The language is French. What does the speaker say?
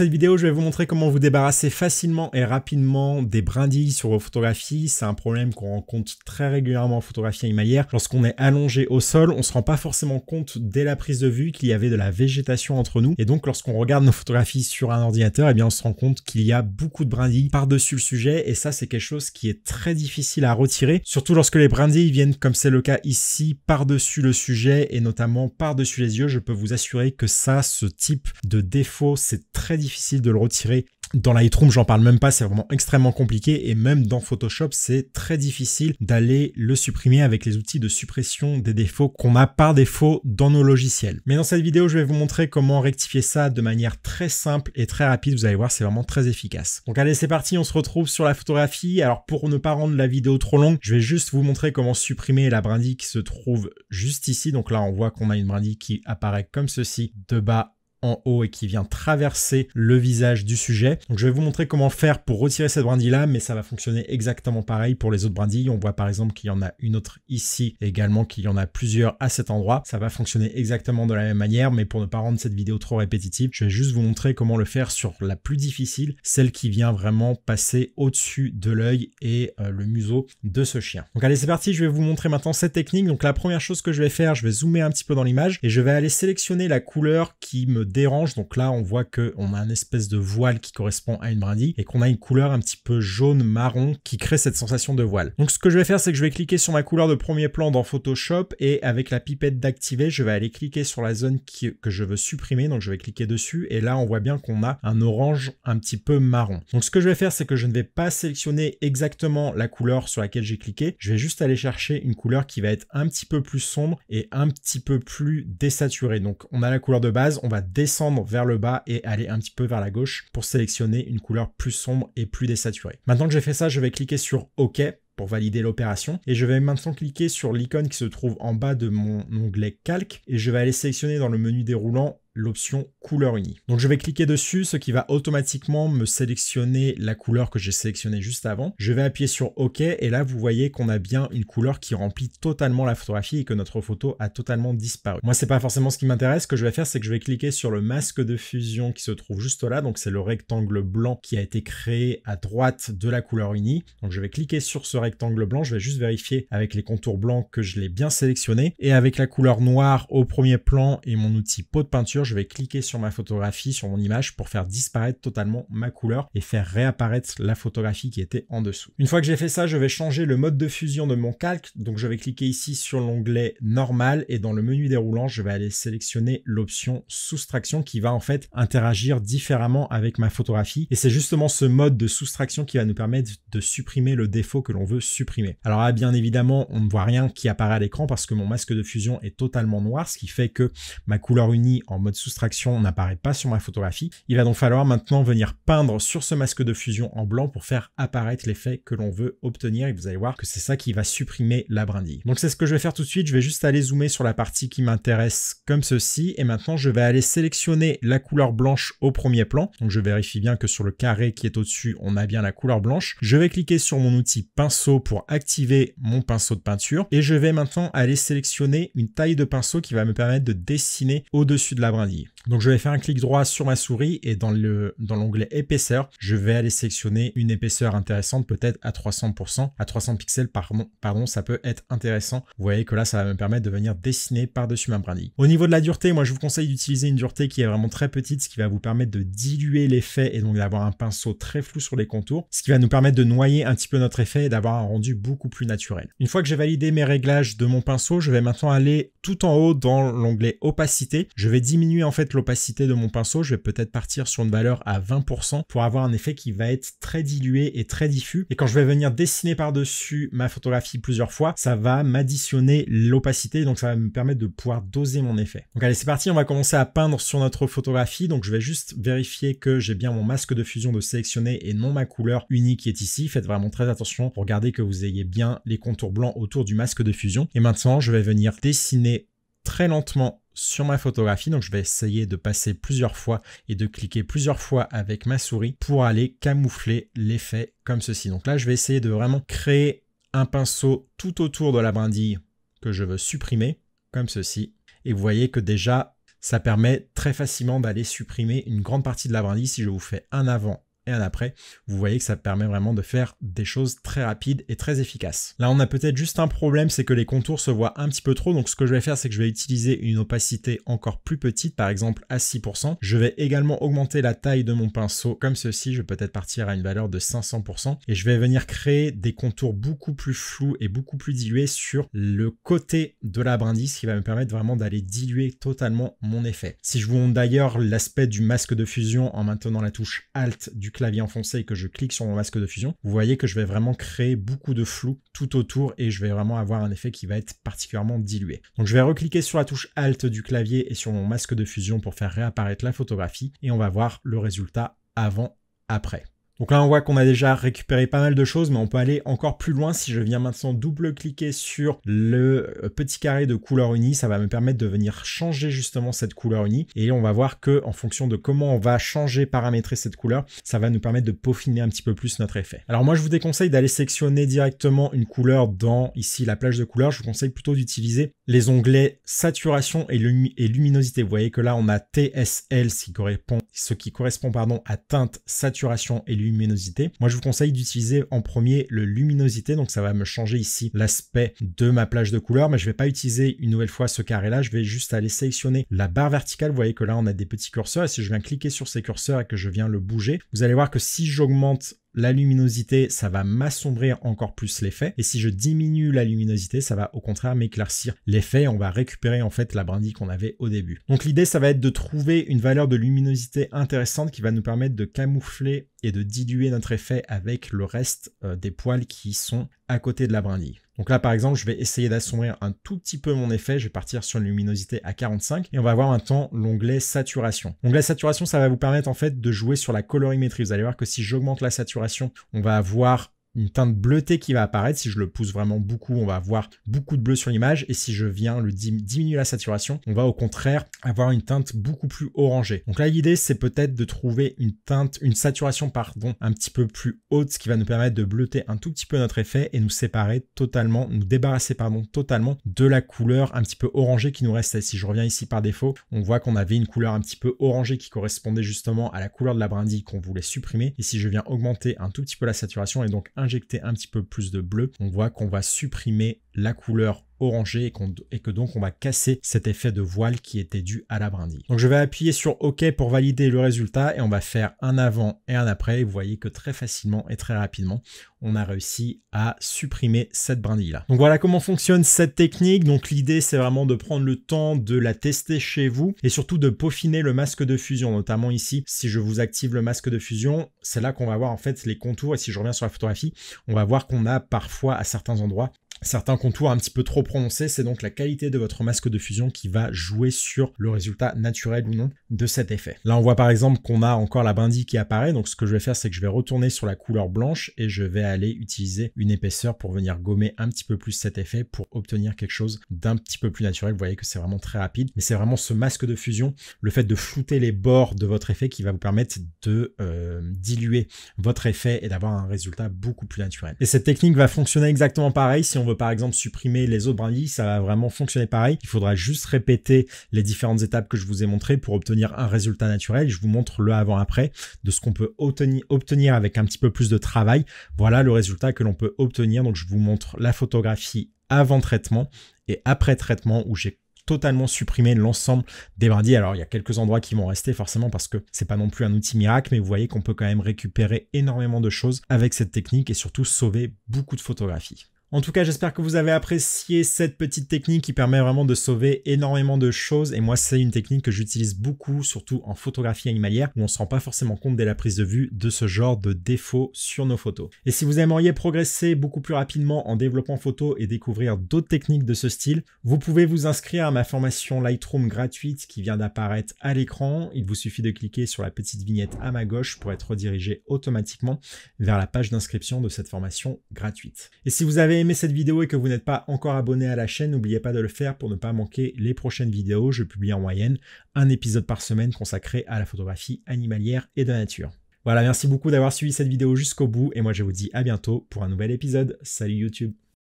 cette vidéo, je vais vous montrer comment vous débarrasser facilement et rapidement des brindilles sur vos photographies. C'est un problème qu'on rencontre très régulièrement en photographie animalière. Lorsqu'on est allongé au sol, on se rend pas forcément compte dès la prise de vue qu'il y avait de la végétation entre nous. Et donc, lorsqu'on regarde nos photographies sur un ordinateur, eh bien, on se rend compte qu'il y a beaucoup de brindilles par-dessus le sujet. Et ça, c'est quelque chose qui est très difficile à retirer. Surtout lorsque les brindilles viennent, comme c'est le cas ici, par-dessus le sujet et notamment par-dessus les yeux. Je peux vous assurer que ça, ce type de défaut, c'est très difficile de le retirer dans Lightroom, j'en parle même pas, c'est vraiment extrêmement compliqué et même dans Photoshop, c'est très difficile d'aller le supprimer avec les outils de suppression des défauts qu'on a par défaut dans nos logiciels. Mais dans cette vidéo, je vais vous montrer comment rectifier ça de manière très simple et très rapide. Vous allez voir, c'est vraiment très efficace. Donc allez, c'est parti, on se retrouve sur la photographie. Alors pour ne pas rendre la vidéo trop longue, je vais juste vous montrer comment supprimer la brindille qui se trouve juste ici. Donc là, on voit qu'on a une brindille qui apparaît comme ceci de bas en haut et qui vient traverser le visage du sujet. Donc je vais vous montrer comment faire pour retirer cette brindille là, mais ça va fonctionner exactement pareil pour les autres brindilles. On voit par exemple qu'il y en a une autre ici, également qu'il y en a plusieurs à cet endroit. Ça va fonctionner exactement de la même manière, mais pour ne pas rendre cette vidéo trop répétitive, je vais juste vous montrer comment le faire sur la plus difficile, celle qui vient vraiment passer au-dessus de l'œil et euh, le museau de ce chien. Donc allez c'est parti, je vais vous montrer maintenant cette technique. Donc la première chose que je vais faire, je vais zoomer un petit peu dans l'image et je vais aller sélectionner la couleur qui me dérange. Donc là, on voit qu'on a un espèce de voile qui correspond à une brindille et qu'on a une couleur un petit peu jaune marron qui crée cette sensation de voile. Donc ce que je vais faire, c'est que je vais cliquer sur ma couleur de premier plan dans Photoshop et avec la pipette d'activer, je vais aller cliquer sur la zone que je veux supprimer. Donc je vais cliquer dessus et là, on voit bien qu'on a un orange un petit peu marron. Donc ce que je vais faire, c'est que je ne vais pas sélectionner exactement la couleur sur laquelle j'ai cliqué. Je vais juste aller chercher une couleur qui va être un petit peu plus sombre et un petit peu plus désaturée. Donc on a la couleur de base, on va descendre vers le bas et aller un petit peu vers la gauche pour sélectionner une couleur plus sombre et plus désaturée. Maintenant que j'ai fait ça, je vais cliquer sur OK pour valider l'opération. Et je vais maintenant cliquer sur l'icône qui se trouve en bas de mon onglet calque et je vais aller sélectionner dans le menu déroulant l'option couleur unie. Donc je vais cliquer dessus, ce qui va automatiquement me sélectionner la couleur que j'ai sélectionnée juste avant. Je vais appuyer sur OK et là vous voyez qu'on a bien une couleur qui remplit totalement la photographie et que notre photo a totalement disparu. Moi c'est pas forcément ce qui m'intéresse, ce que je vais faire c'est que je vais cliquer sur le masque de fusion qui se trouve juste là, donc c'est le rectangle blanc qui a été créé à droite de la couleur unie. Donc je vais cliquer sur ce rectangle blanc, je vais juste vérifier avec les contours blancs que je l'ai bien sélectionné et avec la couleur noire au premier plan et mon outil pot de peinture, je vais cliquer sur ma photographie, sur mon image pour faire disparaître totalement ma couleur et faire réapparaître la photographie qui était en dessous. Une fois que j'ai fait ça, je vais changer le mode de fusion de mon calque. Donc je vais cliquer ici sur l'onglet normal et dans le menu déroulant, je vais aller sélectionner l'option soustraction qui va en fait interagir différemment avec ma photographie. Et c'est justement ce mode de soustraction qui va nous permettre de supprimer le défaut que l'on veut supprimer. Alors là, bien évidemment, on ne voit rien qui apparaît à l'écran parce que mon masque de fusion est totalement noir, ce qui fait que ma couleur unie en mode soustraction n'apparaît pas sur ma photographie. Il va donc falloir maintenant venir peindre sur ce masque de fusion en blanc pour faire apparaître l'effet que l'on veut obtenir et vous allez voir que c'est ça qui va supprimer la brindille. Donc c'est ce que je vais faire tout de suite, je vais juste aller zoomer sur la partie qui m'intéresse comme ceci et maintenant je vais aller sélectionner la couleur blanche au premier plan. Donc je vérifie bien que sur le carré qui est au-dessus, on a bien la couleur blanche. Je vais cliquer sur mon outil pinceau pour activer mon pinceau de peinture et je vais maintenant aller sélectionner une taille de pinceau qui va me permettre de dessiner au-dessus de la brindille. Donc je vais faire un clic droit sur ma souris et dans le dans l'onglet épaisseur, je vais aller sélectionner une épaisseur intéressante, peut-être à 300%, à 300 pixels pardon, pardon, ça peut être intéressant. Vous voyez que là, ça va me permettre de venir dessiner par-dessus ma brindille. Au niveau de la dureté, moi je vous conseille d'utiliser une dureté qui est vraiment très petite, ce qui va vous permettre de diluer l'effet et donc d'avoir un pinceau très flou sur les contours, ce qui va nous permettre de noyer un petit peu notre effet et d'avoir un rendu beaucoup plus naturel. Une fois que j'ai validé mes réglages de mon pinceau, je vais maintenant aller tout en haut dans l'onglet opacité. Je vais diminuer en fait l'opacité de mon pinceau, je vais peut-être partir sur une valeur à 20% pour avoir un effet qui va être très dilué et très diffus. Et quand je vais venir dessiner par-dessus ma photographie plusieurs fois, ça va m'additionner l'opacité, donc ça va me permettre de pouvoir doser mon effet. Donc allez, c'est parti, on va commencer à peindre sur notre photographie. Donc je vais juste vérifier que j'ai bien mon masque de fusion de sélectionner et non ma couleur unique qui est ici. Faites vraiment très attention pour garder que vous ayez bien les contours blancs autour du masque de fusion. Et maintenant, je vais venir dessiner très lentement sur ma photographie. Donc je vais essayer de passer plusieurs fois et de cliquer plusieurs fois avec ma souris pour aller camoufler l'effet comme ceci. Donc là, je vais essayer de vraiment créer un pinceau tout autour de la brindille que je veux supprimer, comme ceci. Et vous voyez que déjà, ça permet très facilement d'aller supprimer une grande partie de la brindille si je vous fais un avant et un après, vous voyez que ça permet vraiment de faire des choses très rapides et très efficaces. Là, on a peut-être juste un problème, c'est que les contours se voient un petit peu trop. Donc, ce que je vais faire, c'est que je vais utiliser une opacité encore plus petite, par exemple à 6%. Je vais également augmenter la taille de mon pinceau comme ceci. Je vais peut-être partir à une valeur de 500% et je vais venir créer des contours beaucoup plus flous et beaucoup plus dilués sur le côté de la brindille, ce qui va me permettre vraiment d'aller diluer totalement mon effet. Si je vous montre d'ailleurs l'aspect du masque de fusion en maintenant la touche Alt du clavier enfoncé et que je clique sur mon masque de fusion, vous voyez que je vais vraiment créer beaucoup de flou tout autour et je vais vraiment avoir un effet qui va être particulièrement dilué. Donc je vais recliquer sur la touche Alt du clavier et sur mon masque de fusion pour faire réapparaître la photographie et on va voir le résultat avant-après. Donc là, on voit qu'on a déjà récupéré pas mal de choses, mais on peut aller encore plus loin. Si je viens maintenant double-cliquer sur le euh, petit carré de couleur unie, ça va me permettre de venir changer justement cette couleur unie. Et on va voir que en fonction de comment on va changer, paramétrer cette couleur, ça va nous permettre de peaufiner un petit peu plus notre effet. Alors moi, je vous déconseille d'aller sélectionner directement une couleur dans ici la plage de couleurs. Je vous conseille plutôt d'utiliser les onglets saturation et, luminosité. Vous voyez que là, on a TSL, ce qui correspond, ce qui à teinte, saturation et luminosité luminosité. Moi, je vous conseille d'utiliser en premier le luminosité, donc ça va me changer ici l'aspect de ma plage de couleurs, mais je vais pas utiliser une nouvelle fois ce carré-là, je vais juste aller sélectionner la barre verticale. Vous voyez que là, on a des petits curseurs, et si je viens cliquer sur ces curseurs et que je viens le bouger, vous allez voir que si j'augmente la luminosité, ça va m'assombrir encore plus l'effet. Et si je diminue la luminosité, ça va au contraire m'éclaircir l'effet. On va récupérer en fait la brindille qu'on avait au début. Donc l'idée, ça va être de trouver une valeur de luminosité intéressante qui va nous permettre de camoufler et de diluer notre effet avec le reste euh, des poils qui sont à côté de la brindille. Donc là, par exemple, je vais essayer d'assombrir un tout petit peu mon effet. Je vais partir sur une luminosité à 45 et on va voir maintenant l'onglet saturation. L'onglet saturation, ça va vous permettre en fait de jouer sur la colorimétrie. Vous allez voir que si j'augmente la saturation, on va avoir une teinte bleutée qui va apparaître. Si je le pousse vraiment beaucoup, on va avoir beaucoup de bleu sur l'image. Et si je viens le diminuer la saturation, on va au contraire avoir une teinte beaucoup plus orangée. Donc là, l'idée, c'est peut-être de trouver une teinte, une saturation, pardon, un petit peu plus haute, ce qui va nous permettre de bleuter un tout petit peu notre effet et nous séparer totalement, nous débarrasser, pardon, totalement de la couleur un petit peu orangée qui nous restait. Si je reviens ici par défaut, on voit qu'on avait une couleur un petit peu orangée qui correspondait justement à la couleur de la brindille qu'on voulait supprimer. Et si je viens augmenter un tout petit peu la saturation et donc injecter un petit peu plus de bleu, on voit qu'on va supprimer la couleur orangé et, que donc on va casser cet effet de voile qui était dû à la brindille. Donc je vais appuyer sur OK pour valider le résultat et on va faire un avant et un après. Vous voyez que très facilement et très rapidement, on a réussi à supprimer cette brindille là. Donc voilà comment fonctionne cette technique. Donc l'idée c'est vraiment de prendre le temps de la tester chez vous et surtout de peaufiner le masque de fusion, notamment ici. Si je vous active le masque de fusion, c'est là qu'on va voir en fait les contours et si je reviens sur la photographie, on va voir qu'on a parfois à certains endroits certains contours un petit peu trop prononcés, c'est donc la qualité de votre masque de fusion qui va jouer sur le résultat naturel ou non de cet effet. Là, on voit par exemple qu'on a encore la brindille qui apparaît, donc ce que je vais faire, c'est que je vais retourner sur la couleur blanche et je vais aller utiliser une épaisseur pour venir gommer un petit peu plus cet effet pour obtenir quelque chose d'un petit peu plus naturel. Vous voyez que c'est vraiment très rapide, mais c'est vraiment ce masque de fusion, le fait de flouter les bords de votre effet qui va vous permettre de euh, diluer votre effet et d'avoir un résultat beaucoup plus naturel. Et cette technique va fonctionner exactement pareil si on par exemple supprimer les autres brindilles, ça va vraiment fonctionner pareil. Il faudra juste répéter les différentes étapes que je vous ai montrées pour obtenir un résultat naturel. Je vous montre le avant-après de ce qu'on peut obtenir avec un petit peu plus de travail. Voilà le résultat que l'on peut obtenir. Donc je vous montre la photographie avant traitement et après traitement où j'ai totalement supprimé l'ensemble des brindilles. Alors il y a quelques endroits qui vont rester forcément parce que c'est pas non plus un outil miracle, mais vous voyez qu'on peut quand même récupérer énormément de choses avec cette technique et surtout sauver beaucoup de photographies. En tout cas, j'espère que vous avez apprécié cette petite technique qui permet vraiment de sauver énormément de choses. Et moi, c'est une technique que j'utilise beaucoup, surtout en photographie animalière, où on se rend pas forcément compte dès la prise de vue de ce genre de défauts sur nos photos. Et si vous aimeriez progresser beaucoup plus rapidement en développement photo et découvrir d'autres techniques de ce style, vous pouvez vous inscrire à ma formation Lightroom gratuite qui vient d'apparaître à l'écran. Il vous suffit de cliquer sur la petite vignette à ma gauche pour être redirigé automatiquement vers la page d'inscription de cette formation gratuite. Et si vous avez cette vidéo et que vous n'êtes pas encore abonné à la chaîne, n'oubliez pas de le faire pour ne pas manquer les prochaines vidéos. Je publie en moyenne un épisode par semaine consacré à la photographie animalière et de nature. Voilà, merci beaucoup d'avoir suivi cette vidéo jusqu'au bout et moi je vous dis à bientôt pour un nouvel épisode. Salut YouTube